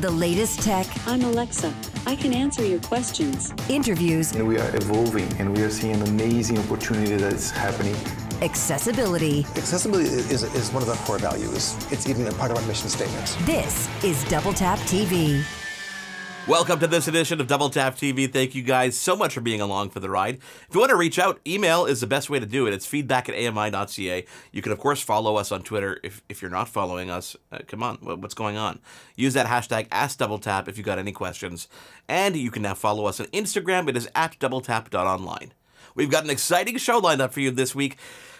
The latest tech. I'm Alexa. I can answer your questions. Interviews. And we are evolving and we are seeing an amazing opportunity that's happening. Accessibility. Accessibility is, is one of our core values. It's even a part of our mission statement. This is Double Tap TV. Welcome to this edition of Double Tap TV. Thank you guys so much for being along for the ride. If you want to reach out, email is the best way to do it. It's feedback at ami.ca. You can, of course, follow us on Twitter if, if you're not following us. Uh, come on, what's going on? Use that hashtag AskDoubleTap if you got any questions. And you can now follow us on Instagram. It is at doubletap.online. We've got an exciting show lined up for you this week.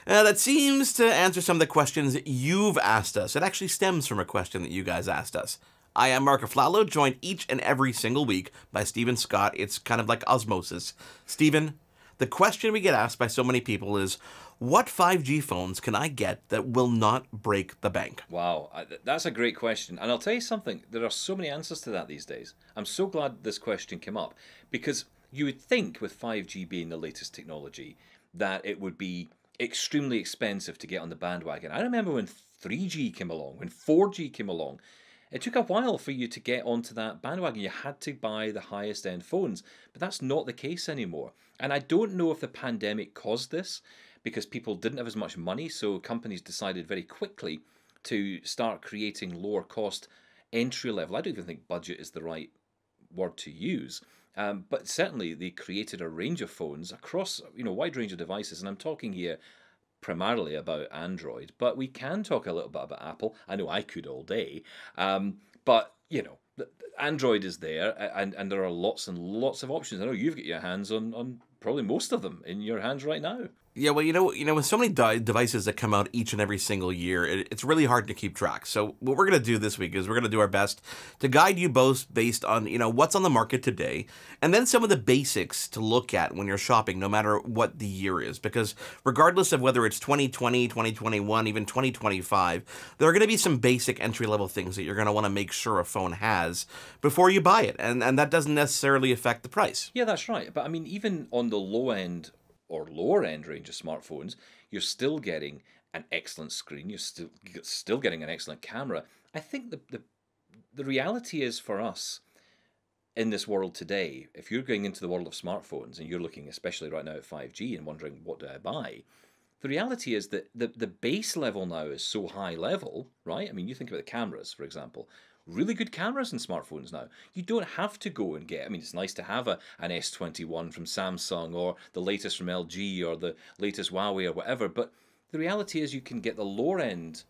Uh, that seems to answer some of the questions you've asked us. It actually stems from a question that you guys asked us. I am Marc Aflalo, joined each and every single week by Steven Scott. It's kind of like osmosis. Steven, the question we get asked by so many people is what 5G phones can I get that will not break the bank? Wow, that's a great question. And I'll tell you something, there are so many answers to that these days. I'm so glad this question came up because you would think with 5G being the latest technology that it would be extremely expensive to get on the bandwagon. I remember when 3G came along, when 4G came along, it took a while for you to get onto that bandwagon. You had to buy the highest end phones, but that's not the case anymore. And I don't know if the pandemic caused this because people didn't have as much money, so companies decided very quickly to start creating lower cost entry level. I don't even think budget is the right word to use. Um, but certainly they created a range of phones across you know wide range of devices, and I'm talking here primarily about Android, but we can talk a little bit about Apple. I know I could all day, um, but you know, Android is there, and, and there are lots and lots of options. I know you've got your hands on, on probably most of them in your hands right now. Yeah, well, you know, you know, with so many devices that come out each and every single year, it, it's really hard to keep track. So, what we're going to do this week is we're going to do our best to guide you both based on you know what's on the market today, and then some of the basics to look at when you're shopping, no matter what the year is. Because regardless of whether it's 2020, 2021, even 2025, there are going to be some basic entry level things that you're going to want to make sure a phone has before you buy it, and and that doesn't necessarily affect the price. Yeah, that's right. But I mean, even on the low end or lower end range of smartphones, you're still getting an excellent screen. You're still still getting an excellent camera. I think the the the reality is for us in this world today, if you're going into the world of smartphones and you're looking especially right now at 5G and wondering what do I buy, the reality is that the, the base level now is so high level, right? I mean, you think about the cameras, for example really good cameras in smartphones now. You don't have to go and get, I mean, it's nice to have a, an S21 from Samsung or the latest from LG or the latest Huawei or whatever, but the reality is you can get the lower end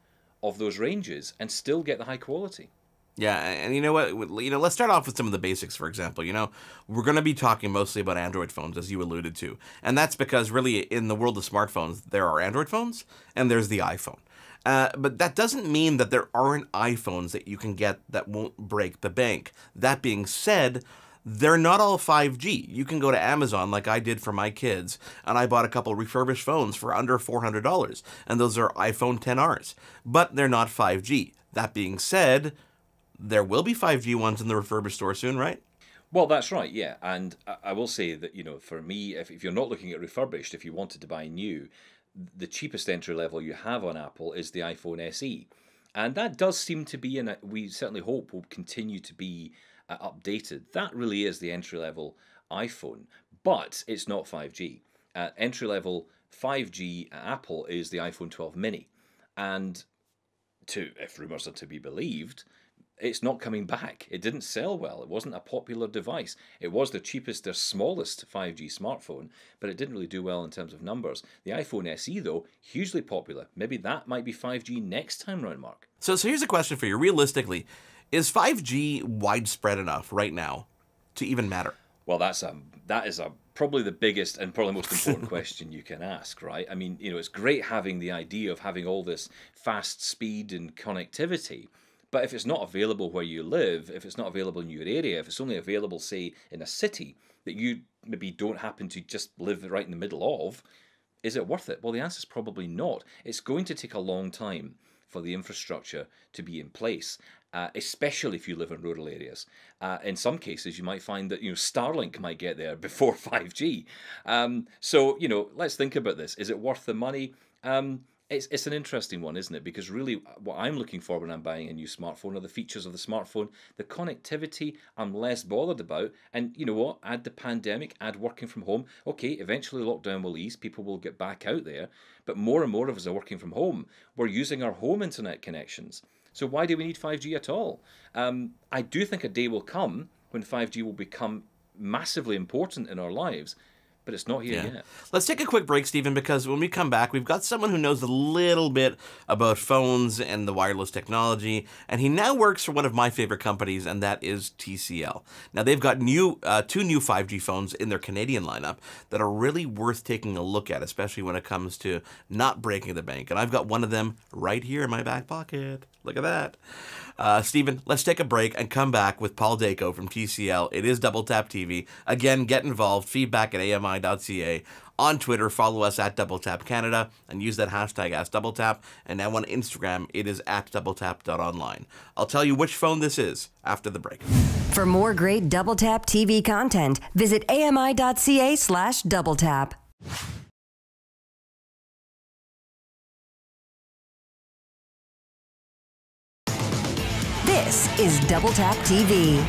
of those ranges and still get the high quality. Yeah, and you know what? You know, let's start off with some of the basics. For example, you know, we're going to be talking mostly about Android phones, as you alluded to, and that's because really, in the world of smartphones, there are Android phones and there's the iPhone. Uh, but that doesn't mean that there aren't iPhones that you can get that won't break the bank. That being said, they're not all 5G. You can go to Amazon like I did for my kids, and I bought a couple refurbished phones for under $400, and those are iPhone 10Rs. But they're not 5G. That being said, there will be 5G ones in the refurbished store soon, right? Well, that's right, yeah. And I will say that, you know, for me, if, if you're not looking at refurbished, if you wanted to buy new, the cheapest entry level you have on Apple is the iPhone SE. And that does seem to be, and we certainly hope will continue to be uh, updated. That really is the entry level iPhone, but it's not 5G. Uh, entry level 5G Apple is the iPhone 12 mini. And to if rumors are to be believed, it's not coming back. It didn't sell well. It wasn't a popular device. It was the cheapest or smallest 5G smartphone, but it didn't really do well in terms of numbers. The iPhone SE, though, hugely popular. Maybe that might be 5G next time round, Marc. So, so here's a question for you. Realistically, is 5G widespread enough right now to even matter? Well, that's a that is a probably the biggest and probably most important question you can ask, right? I mean, you know, it's great having the idea of having all this fast speed and connectivity but if it's not available where you live, if it's not available in your area, if it's only available, say, in a city that you maybe don't happen to just live right in the middle of, is it worth it? Well, the answer is probably not. It's going to take a long time for the infrastructure to be in place, uh, especially if you live in rural areas. Uh, in some cases, you might find that you know Starlink might get there before 5G. Um, so you know, let's think about this. Is it worth the money? Um, It's, it's an interesting one, isn't it? Because really, what I'm looking for when I'm buying a new smartphone are the features of the smartphone. The connectivity, I'm less bothered about. And you know what? Add the pandemic, add working from home. Okay, eventually lockdown will ease, people will get back out there. But more and more of us are working from home. We're using our home internet connections. So why do we need 5G at all? Um, I do think a day will come when 5G will become massively important in our lives but it's not here yeah. yet. Let's take a quick break, Steven, because when we come back, we've got someone who knows a little bit about phones and the wireless technology, and he now works for one of my favorite companies, and that is TCL. Now they've got new uh, two new 5G phones in their Canadian lineup that are really worth taking a look at, especially when it comes to not breaking the bank. And I've got one of them right here in my back pocket. Look at that. Uh, Steven, let's take a break and come back with Paul Dako from TCL. It is Double Tap TV. Again, get involved. Feedback at AMI.ca. On Twitter, follow us at Double Tap Canada and use that hashtag AskDoubleTap. And now on Instagram, it is at DoubleTap.online. I'll tell you which phone this is after the break. For more great Double Tap TV content, visit AMI.ca slash Double Tap. This is Double Tap TV.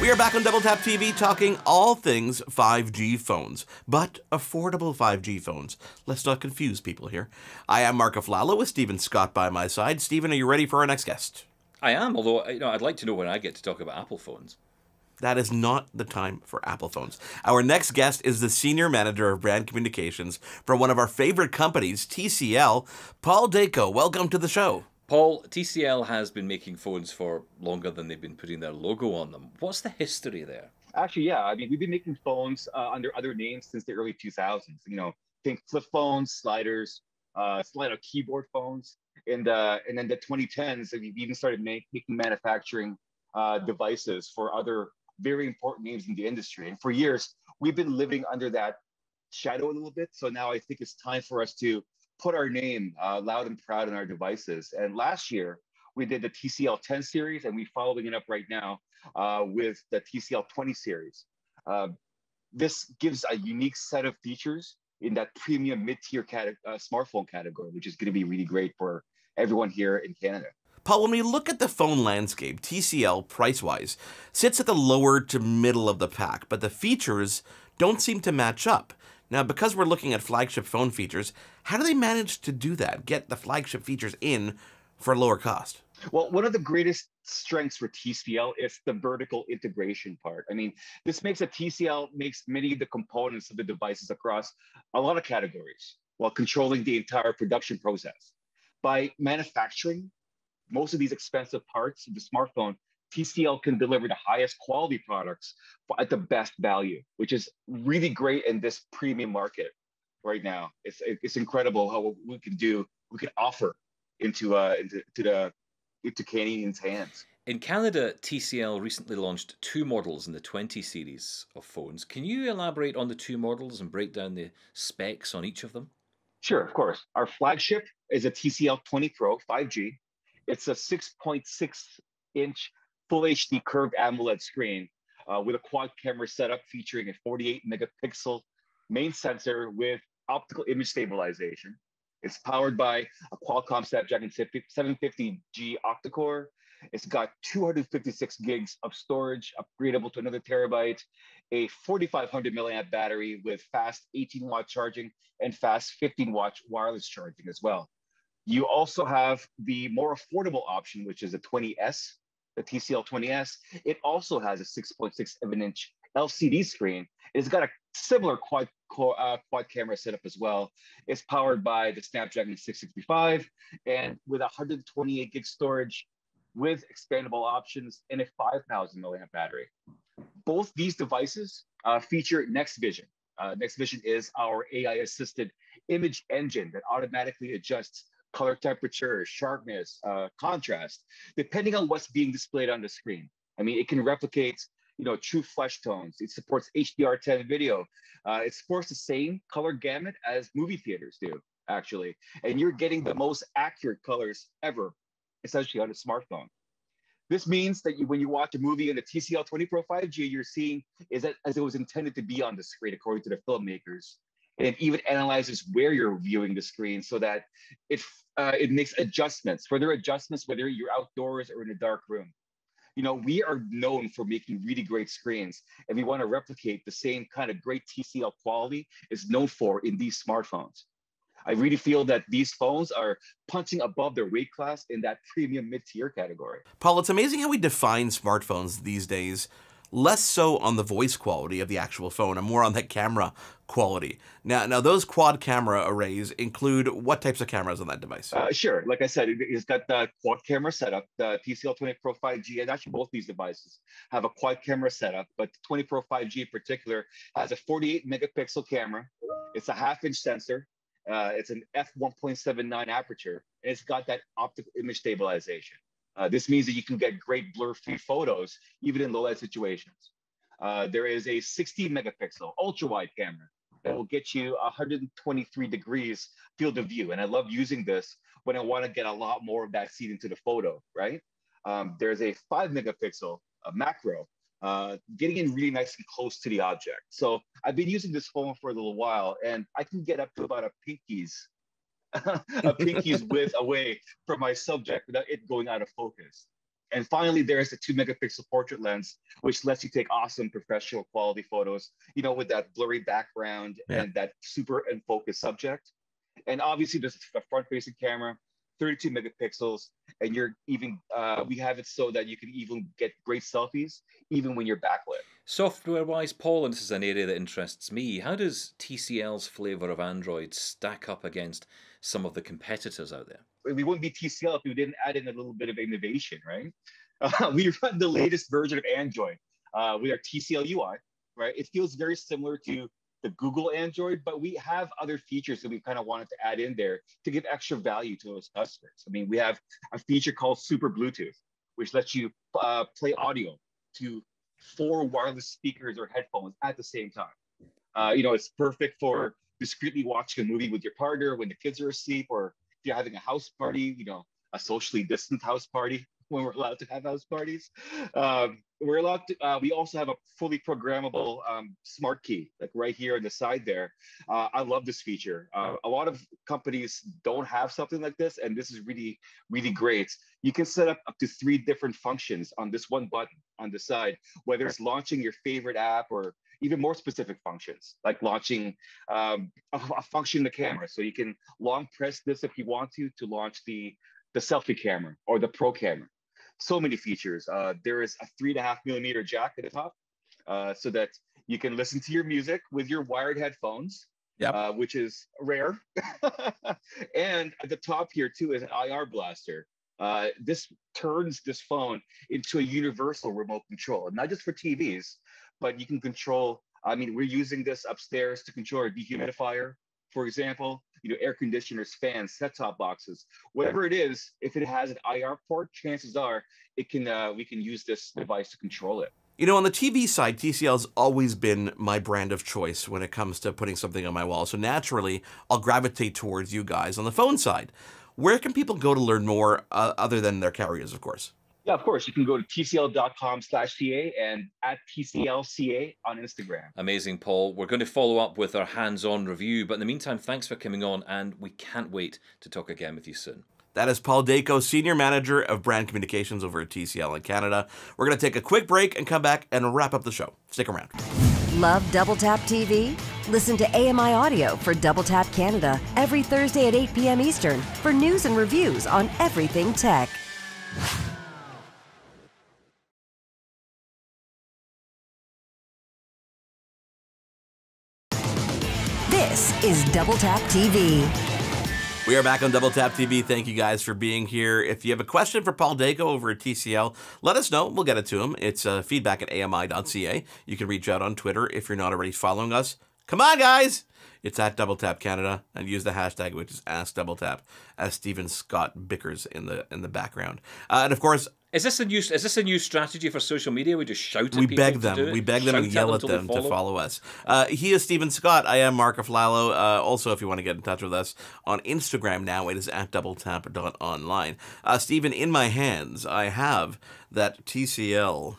We are back on Double Tap TV talking all things 5G phones, but affordable 5G phones. Let's not confuse people here. I am Marc Aflalo with Steven Scott by my side. Steven, are you ready for our next guest? I am, although you know, I'd like to know when I get to talk about Apple phones. That is not the time for Apple phones. Our next guest is the Senior Manager of Brand Communications from one of our favorite companies, TCL, Paul Dako. Welcome to the show. Paul, TCL has been making phones for longer than they've been putting their logo on them. What's the history there? Actually, yeah. I mean, we've been making phones uh, under other names since the early 2000s. You know, think flip phones, sliders, uh, slider keyboard phones. And, uh, and then the 2010s, we've even started make, making manufacturing uh, devices for other very important names in the industry. And for years, we've been living under that shadow a little bit. So now I think it's time for us to put our name uh, loud and proud on our devices. And last year, we did the TCL 10 series, and we're following it up right now uh, with the TCL 20 series. Uh, this gives a unique set of features in that premium mid-tier cate- uh, smartphone category, which is going to be really great for everyone here in Canada. Paul, when we look at the phone landscape, TCL, price wise, sits at the lower to middle of the pack, but the features don't seem to match up. Now, because we're looking at flagship phone features, how do they manage to do that? Get the flagship features in for lower cost? Well, one of the greatest strengths for TCL is the vertical integration part. I mean, this makes a TCL makes many of the components of the devices across a lot of categories while controlling the entire production process. By manufacturing most of these expensive parts of the smartphone TCL can deliver the highest quality products at the best value, which is really great in this premium market right now. It's it's incredible how we can do we can offer into uh into to the into Canadians' hands. In Canada, TCL recently launched two models in the 20 series of phones. Can you elaborate on the two models and break down the specs on each of them? Sure, of course. Our flagship is a TCL 20 Pro 5G. It's a 6.6 inch full HD curved AMOLED screen uh, with a quad camera setup featuring a 48 megapixel main sensor with optical image stabilization. It's powered by a Qualcomm Snapdragon 750G octa-core. It's got 256 gigs of storage, upgradable to another terabyte, a 4,500 milliamp battery with fast 18 watt charging and fast 15 watt wireless charging as well. You also have the more affordable option, which is a 20S the TCL 20S, it also has a 6.67 inch LCD screen. It's got a similar quad uh, quad camera setup as well. It's powered by the Snapdragon 665 and with 128 gig storage with expandable options and a 5,000 milliamp battery. Both these devices uh, feature NextVision. Uh, NextVision is our AI assisted image engine that automatically adjusts color temperature, sharpness, uh, contrast, depending on what's being displayed on the screen. I mean, it can replicate, you know, true flesh tones. It supports HDR10 video. Uh, it supports the same color gamut as movie theaters do, actually. And you're getting the most accurate colors ever, essentially on a smartphone. This means that you, when you watch a movie in the TCL 20 Pro 5G, you're seeing is that as it was intended to be on the screen, according to the filmmakers. And it even analyzes where you're viewing the screen so that it uh, it makes adjustments, further adjustments, whether you're outdoors or in a dark room. You know, we are known for making really great screens, and we want to replicate the same kind of great TCL quality is known for in these smartphones. I really feel that these phones are punching above their weight class in that premium mid-tier category. Paul, it's amazing how we define smartphones these days less so on the voice quality of the actual phone and more on the camera quality. Now, now those quad camera arrays include what types of cameras on that device? Uh, sure. Like I said, it, has got the quad camera setup, the TCL 20 Pro 5G, and actually both these devices have a quad camera setup, but the 20 Pro 5G in particular has a 48 megapixel camera. It's a half inch sensor. Uh, it's an f1.79 aperture, and it's got that optical image stabilization. Uh, this means that you can get great blur-free photos even in low-light situations. Uh, there is a 60 megapixel ultra-wide camera that will get you 123 degrees field of view. And I love using this when I want to get a lot more of that seed into the photo, right? Um, there's a five megapixel a macro, uh, getting in really nice and close to the object. So I've been using this phone for a little while and I can get up to about a pinky's a pinky's width away from my subject without it going out of focus. And finally, there's the two megapixel portrait lens, which lets you take awesome professional quality photos, you know, with that blurry background yeah. and that super in focus subject. And obviously, there's a front facing camera, 32 megapixels, and you're even, uh, we have it so that you can even get great selfies, even when you're backlit. Software wise, Paul, and this is an area that interests me, how does TCL's flavor of Android stack up against some of the competitors out there? We wouldn't be TCL if we didn't add in a little bit of innovation, right? Uh, we run the latest version of Android uh, with our TCL UI, right? It feels very similar to the Google Android, but we have other features that we kind of wanted to add in there to give extra value to those customers. I mean, we have a feature called Super Bluetooth, which lets you uh, play audio to four wireless speakers or headphones at the same time. Uh, you know, it's perfect for discreetly watching a movie with your partner when the kids are asleep, or if you're having a house party, you know, a socially distant house party when we're allowed to have house parties. Um, we're allowed to, uh, we also have a fully programmable um, smart key, like right here on the side there. Uh, I love this feature. Uh, a lot of companies don't have something like this, and this is really, really great. You can set up up to three different functions on this one button on the side, whether it's launching your favorite app or even more specific functions, like launching um, a, a, function in the camera. So you can long press this if you want to, to launch the, the selfie camera or the pro camera. So many features. Uh, there is a three and a half millimeter jack at the top uh, so that you can listen to your music with your wired headphones. Yep. Uh, which is rare. and at the top here too is an IR blaster. Uh, this turns this phone into a universal remote control, not just for TVs, but you can control. I mean, we're using this upstairs to control our dehumidifier, for example, you know, air conditioners, fans, set-top boxes, whatever it is. If it has an IR port, chances are it can. Uh, we can use this device to control it. You know, on the TV side, TCL's always been my brand of choice when it comes to putting something on my wall. So naturally, I'll gravitate towards you guys. On the phone side, where can people go to learn more, uh, other than their carriers, of course? Yeah, of course. You can go to tcl.com slash CA and at TCLCA on Instagram. Amazing, Paul. We're going to follow up with our hands on review. But in the meantime, thanks for coming on, and we can't wait to talk again with you soon. That is Paul Dacko, Senior Manager of Brand Communications over at TCL in Canada. We're going to take a quick break and come back and wrap up the show. Stick around. Love Double Tap TV? Listen to AMI Audio for Double Tap Canada every Thursday at 8 p.m. Eastern for news and reviews on everything tech. This is Double Tap TV. We are back on Double Tap TV. Thank you guys for being here. If you have a question for Paul Dacko over at TCL, let us know. We'll get it to him. It's uh, feedback at ami.ca. You can reach out on Twitter if you're not already following us. Come on, guys! It's at Double Tap Canada, and use the hashtag which is Ask Double Tap as Steven Scott bickers in the in the background. Uh, and of course, is this a new is this a new strategy for social media? We just shout at we beg them, we beg them and yell at them, to follow us. Uh, he is Steven Scott. I am Marc Aflalo. Uh, also, if you want to get in touch with us on Instagram now, it is at doubletap.online. Uh, Steven, in my hands, I have that TCL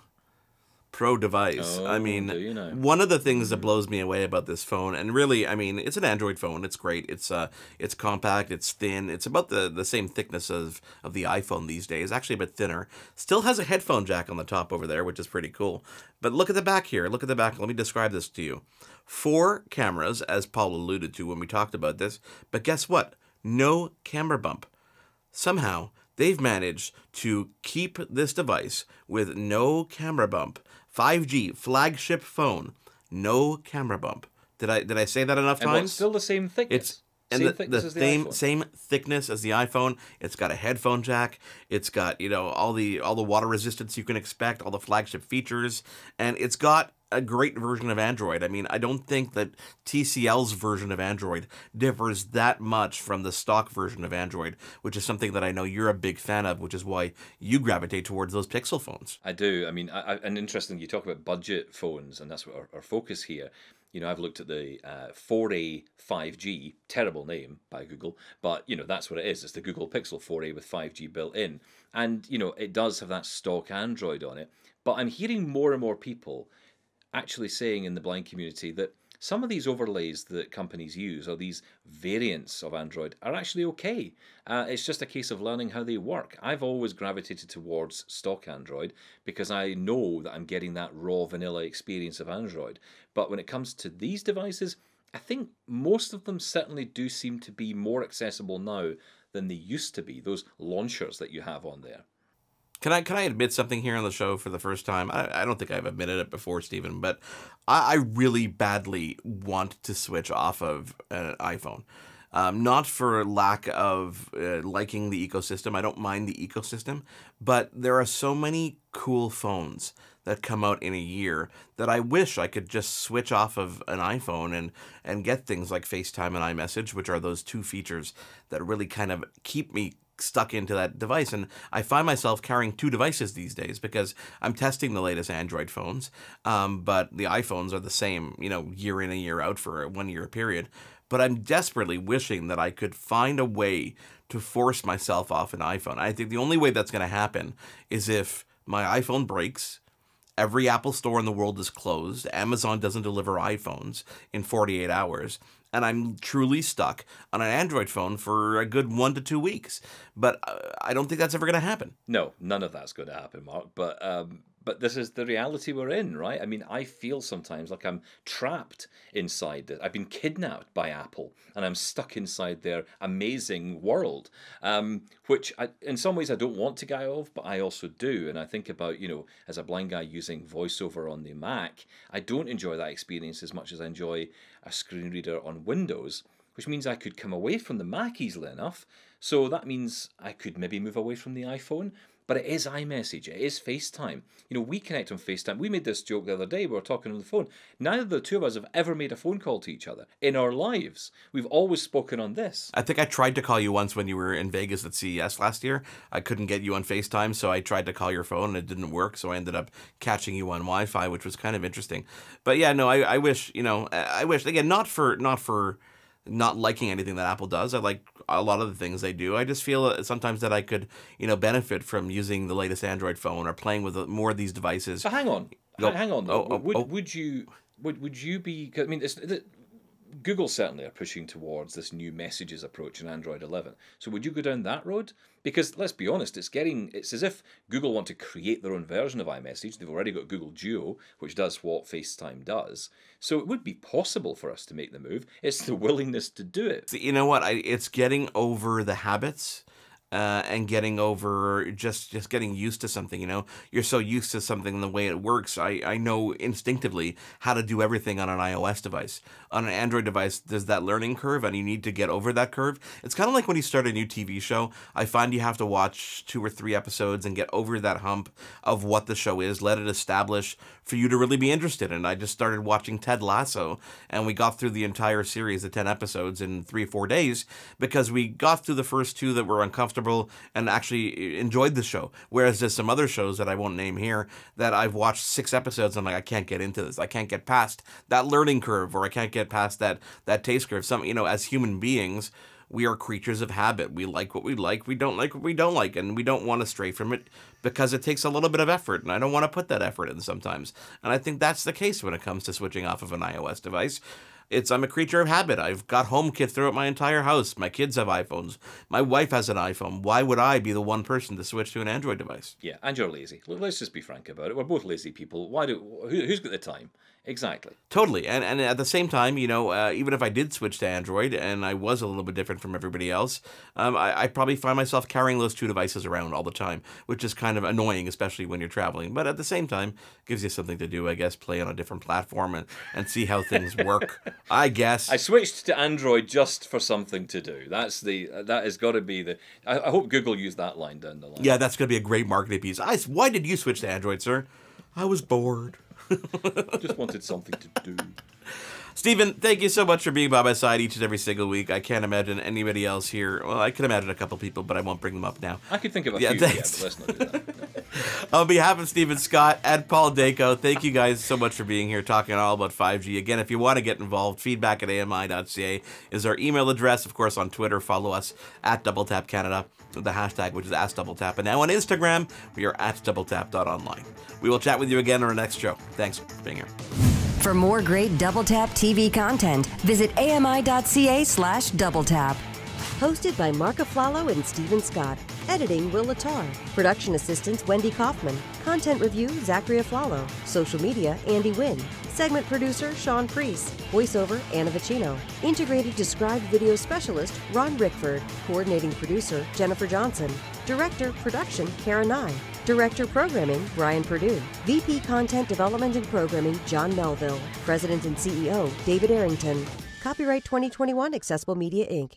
pro device. I Oh, mean, do you know? one of the things that blows me away about this phone, and really, I mean, it's an Android phone. It's great. It's uh, it's compact. It's thin. It's about the the same thickness of of the iPhone these days. Actually, a bit thinner. Still has a headphone jack on the top over there, which is pretty cool. But look at the back here. Look at the back. Let me describe this to you. Four cameras, as Paul alluded to when we talked about this. But guess what? No camera bump somehow they've managed to keep this device with no camera bump 5g flagship phone no camera bump did i did i say that enough times still the same thickness. it's and same the, thickness the as the same iPhone. same thickness as the iPhone. It's got a headphone jack. It's got you know all the all the water resistance you can expect, all the flagship features, and it's got a great version of Android. I mean, I don't think that TCL's version of Android differs that much from the stock version of Android, which is something that I know you're a big fan of, which is why you gravitate towards those Pixel phones. I do. I mean, I, and interesting, you talk about budget phones, and that's what our, our focus here. You know, I've looked at the uh, 4A 5G, terrible name by Google, but you know that's what it is. It's the Google Pixel 4A with 5G built in, and you know it does have that stock Android on it. But I'm hearing more and more people actually saying in the blind community that some of these overlays that companies use or these variants of Android are actually okay. Uh, it's just a case of learning how they work. I've always gravitated towards stock Android because I know that I'm getting that raw vanilla experience of Android. But when it comes to these devices, I think most of them certainly do seem to be more accessible now than they used to be, those launchers that you have on there. Can I can I admit something here on the show for the first time? I, I don't think I've admitted it before, Steven, but I, I really badly want to switch off of an iPhone. Um, not for lack of uh, liking the ecosystem. I don't mind the ecosystem, but there are so many cool phones that come out in a year that I wish I could just switch off of an iPhone and and get things like FaceTime and iMessage, which are those two features that really kind of keep me stuck into that device. And I find myself carrying two devices these days because I'm testing the latest Android phones, um, but the iPhones are the same, you know, year in and year out for a one year period. But I'm desperately wishing that I could find a way to force myself off an iPhone. I think the only way that's going to happen is if my iPhone breaks. Every Apple store in the world is closed. Amazon doesn't deliver iPhones in 48 hours. And I'm truly stuck on an Android phone for a good one to two weeks. But uh, I don't think that's ever going to happen. No, none of that's going to happen, Marc. But um, but this is the reality we're in, right? I mean, I feel sometimes like I'm trapped inside this. I've been kidnapped by Apple, and I'm stuck inside their amazing world, um, which I, in some ways I don't want to get out of, but I also do. And I think about you know, as a blind guy using VoiceOver on the Mac, I don't enjoy that experience as much as I enjoy a screen reader on Windows which means I could come away from the Mac easily enough. So that means I could maybe move away from the iPhone. But it is iMessage, it is FaceTime. You know, we connect on FaceTime. We made this joke the other day, we were talking on the phone. Neither of the two of us have ever made a phone call to each other in our lives. We've always spoken on this. I think I tried to call you once when you were in Vegas at CES last year. I couldn't get you on FaceTime, so I tried to call your phone and it didn't work. So I ended up catching you on Wi-Fi, which was kind of interesting. But yeah, no, I, I wish you know, I wish again, not for not for not liking anything that Apple does. I like a lot of the things they do. I just feel sometimes that I could you know benefit from using the latest Android phone or playing with more of these devices. So hang on. Hang on. Though. Oh, oh, would oh. would you would would you be? I mean, Google certainly are pushing towards this new messages approach in Android 11. So would you go down that road? Because let's be honest, it's getting it's as if Google want to create their own version of iMessage. They've already got Google Duo, which does what FaceTime does. So it would be possible for us to make the move. It's the willingness to do it. You know what? I, it's getting over the habits. Uh, and getting over just just getting used to something you know? You're so used to something and the way it works. I, I know instinctively how to do everything on an ios device. On an android device there's that learning curve and you need to get over that curve. It's kind of like when you start a new tv show i find you have to watch two or three episodes and get over that hump of what the show is let it establish for you to really be interested in. I just started watching ted lasso and we got through the entire series of 10 episodes in three or four days because we got through the first two that were uncomfortable and actually enjoyed the show. Whereas there's some other shows that I won't name here that I've watched six episodes and I'm like, I can't get into this. I can't get past that learning curve or I can't get past that that taste curve. Some you know, as human beings, we are creatures of habit. We like what we like, we don't like what we don't like, and we don't want to stray from it because it takes a little bit of effort, and I don't want to put that effort in sometimes. And I think that's the case when it comes to switching off of an iOS device. It's I'm a creature of habit. I've got HomeKit throughout my entire house. My kids have iPhones. My wife has an iPhone. Why would I be the one person to switch to an Android device? Yeah, and you're lazy. Let's just be frank about it. We're both lazy people. Why do? Who, who's got the time? Exactly. Totally, and and at the same time, you know, uh, even if I did switch to Android and I was a little bit different from everybody else, um, I, I probably find myself carrying those two devices around all the time, which is kind of annoying, especially when you're traveling. But at the same time, gives you something to do, I guess, play on a different platform and, and see how things work. I guess. I switched to Android just for something to do. That's the that has got to be the. I, I hope Google used that line down the line. yeah, that's going to be a great marketing piece. I, why did you switch to Android, sir? I was bored. Just wanted something to do. Steven, thank you so much for being by my side each and every single week. I can't imagine anybody else here. Well, I can imagine a couple people, but I won't bring them up now. I could think of a Yeah, few. thanks. Yeah, let's not do that. On behalf of Steven Scott and Paul Dako, thank you guys so much for being here talking all about 5G. Again, if you want to get involved, feedback at ami.ca is our email address. Of course, on Twitter, follow us at Double Tap Canada, the hashtag which is Ask Double Tap. And now on Instagram, we are at doubletap.online. We will chat with you again on our next show. Thanks for being here. For more great Double Tap TV content, visit ami.ca slash double tap. Hosted by Marc Aflalo and Steven Scott. Editing Will Latar. Production assistants Wendy Kaufman. Content review Zachary Flalo. Social media Andy Wynn. Segment producer Shaun Preece. Voiceover Anna Vicino. Integrated Described Video Specialist Ron Rickford. Coordinating producer Jennifer Johnson. Director Production Kara Nye. Director Programming Brian Purdue. VP Content Development and Programming John Melville. President and CEO David Arrington. Copyright 2021 Accessible Media Inc.